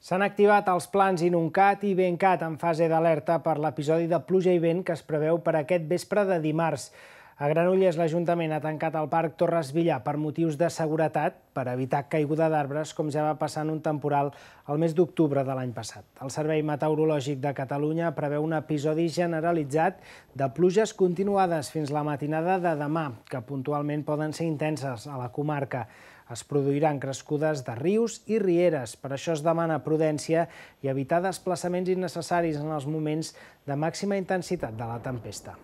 S'han activat els plans Inuncat i Bencat en fase d'alerta per l'episodi de pluja i vent que es preveu per aquest vespre de dimarts. A Granollers, l'Ajuntament ha tancat el Parc Torres Villar per motius de seguretat per evitar caiguda d'arbres, com ja va passar en un temporal el mes d'octubre de l'any passat. El Servei Meteorològic de Catalunya preveu un episodi generalitzat de pluges continuades fins la matinada de demà, que puntualment poden ser intenses a la comarca es produiran crescudes de rius i rieres. Per això es demana prudència i evitar desplaçaments innecessaris en els moments de màxima intensitat de la tempesta.